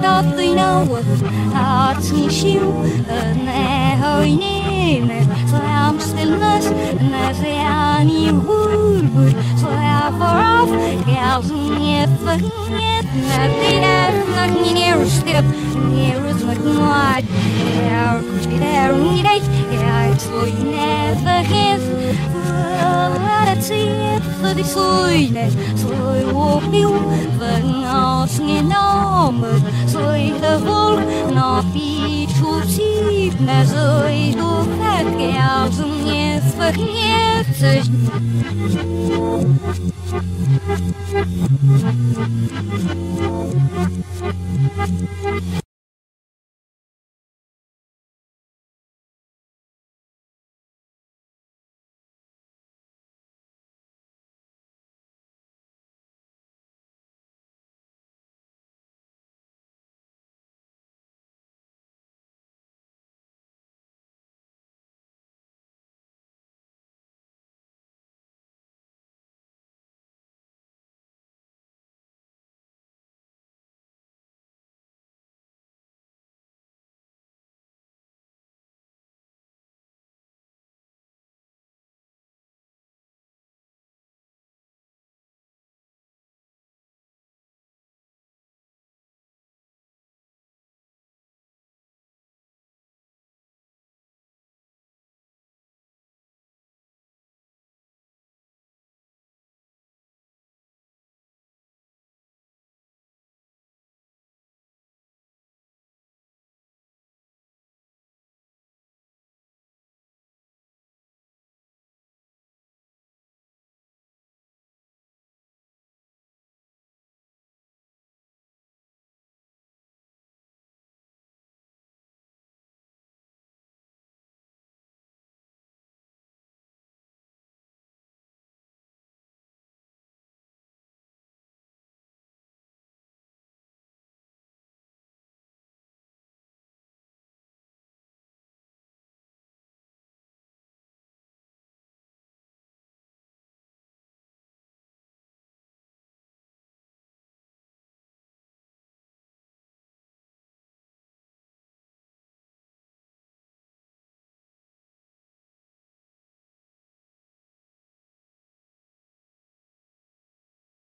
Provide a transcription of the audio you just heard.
Nothing know hearts and shoe and I name stillness and as any wood so for off gals if yet nothing nothing near step near is like not there there need yeah it's like never give let's see if the soil soil walk you vẫn ngọt nghe nó mượt rồi the vol nó bị thu chít rồi thu phát kẹo dùng nhẹ phật nhẹ